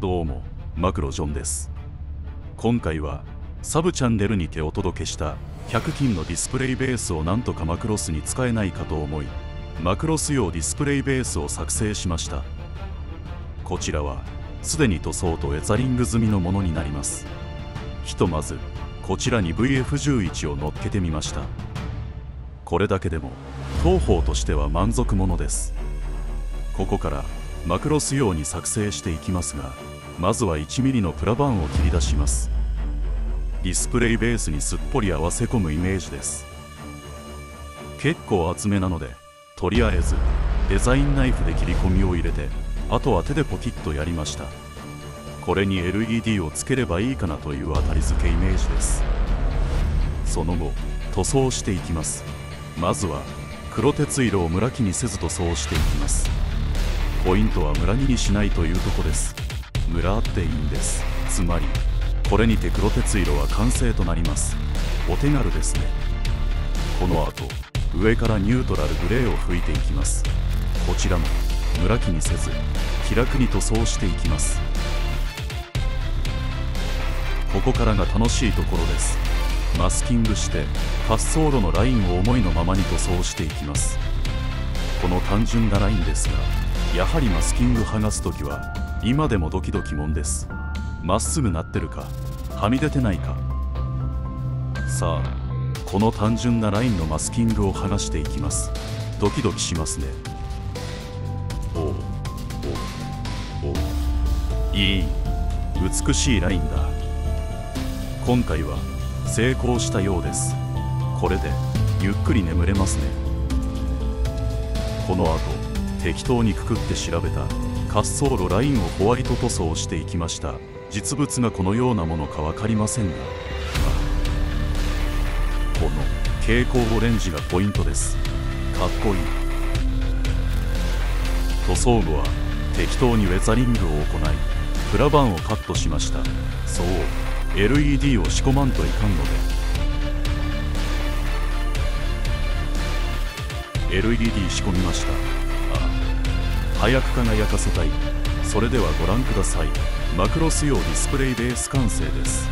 どうもマクロジョンです。今回はサブチャンネルにてお届けした100均のディスプレイベースをなんとかマクロスに使えないかと思いマクロス用ディスプレイベースを作成しました。こちらはすでに塗装とウェザリング済みのものになります。ひとまずこちらに VF11 を乗っけてみました。これだけでも東方としては満足ものです。ここからマクロス用に作成していきますがまずは 1mm のプラバンを切り出します。ディスプレイベースにすっぽり合わせ込むイメージです。結構厚めなのでとりあえずデザインナイフで切り込みを入れてあとは手でポキッとやりました。これに LED をつければいいかなという当たり付けイメージです。その後塗装していきます。まずは黒鉄色をムラ木にせず塗装していきます。ポイントはムラ切りしないというとこです。ムラっていいんです。つまりこれにて黒鉄色は完成となります。お手軽ですね。この後上からニュートラルグレーを拭いていきます。こちらもムラ気にせず気楽に塗装していきます。ここからが楽しいところです。マスキングして滑走路のラインを思いのままに塗装していきます。この単純なラインですがやはりマスキング剥がす時は今でもドキドキもんです。まっすぐなってるかはみ出てないか。さあこの単純なラインのマスキングを剥がしていきます。ドキドキしますね。おおおおいい美しいラインだ。今回は成功したようです。これでゆっくり眠れますね。この後適当にくくって調べた。滑走路ラインをホワイト塗装していきました。実物がこのようなものか分かりませんが、この蛍光オレンジがポイントです。かっこいい。塗装後は適当にウェザリングを行いプラバンをカットしました。そう LED を仕込まんといかんので。LED 仕込みました。早く輝かせたい。それではご覧ください。マクロス用ディスプレイベース完成です。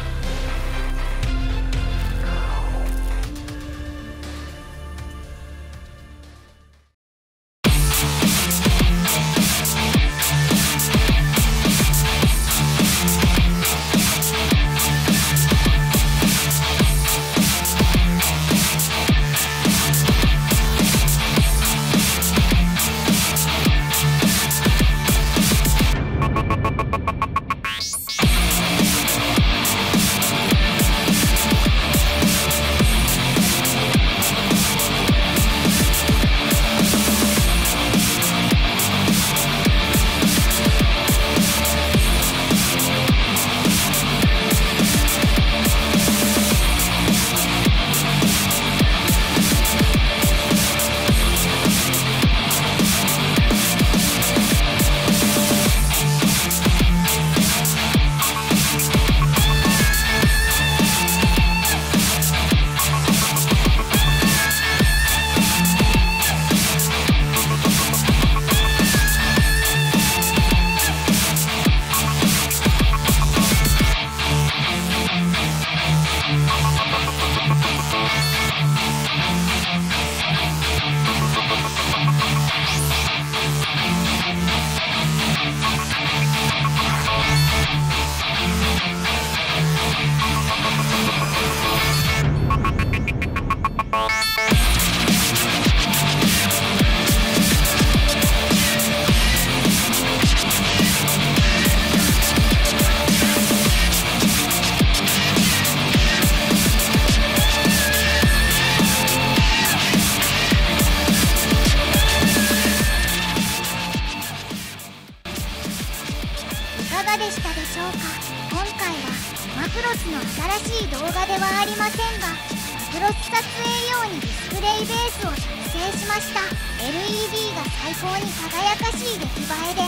今回はマクロスの新しい動画ではありませんがマクロス撮影用にディスプレイベースを作成しました。LED が最高に輝かしい出来栄えで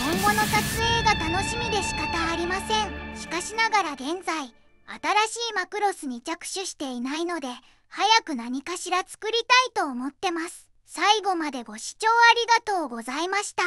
今後の撮影が楽しみで仕方ありません。しかしながら現在新しいマクロスに着手していないので早く何かしら作りたいと思ってます。最後までご視聴ありがとうございました。